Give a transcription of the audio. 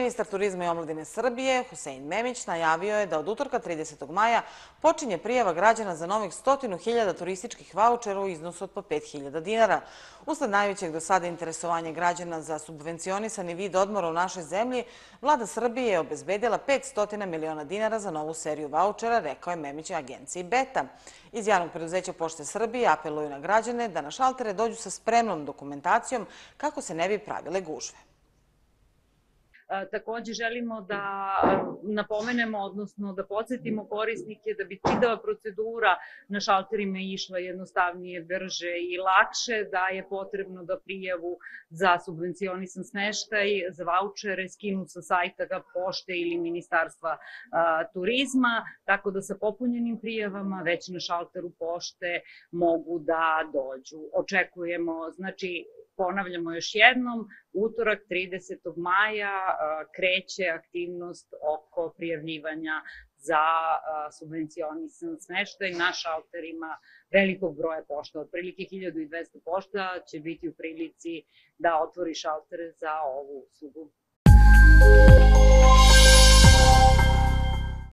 ministar turizma i omladine Srbije, Husein Memić, najavio je da od utorka 30. maja počinje prijava građana za novih 100.000 turističkih vaučera u iznosu od po 5.000 dinara. Usled najvećeg do sada interesovanja građana za subvencionisani vid odmora u našoj zemlji, vlada Srbije je obezbedila 500 miliona dinara za novu seriju vaučera, rekao je Memić agenciji Beta. Iz javnog preduzeća Pošte Srbije apeluju na građane da na šaltere dođu sa spremnom dokumentacijom kako se ne bi pravile gužve. Takođe želimo da napomenemo, odnosno da podsjetimo korisnike da bi čitava procedura na šalterima išla jednostavnije, brže i lakše, da je potrebno da prijavu za subvencionisan smeštaj, za vouchere skinu sa sajta ga pošte ili ministarstva turizma, tako da sa popunjenim prijavama već na šalteru pošte mogu da dođu. Očekujemo, znači, ponavljamo još jednom, utorak 30. maja kreće aktivnost oko prijavljivanja za subvencionisan smeštaj na šalterima velikog broja pošta. Otprilike 1200 pošta će biti u prilici da otvori šaltere za ovu uslugu.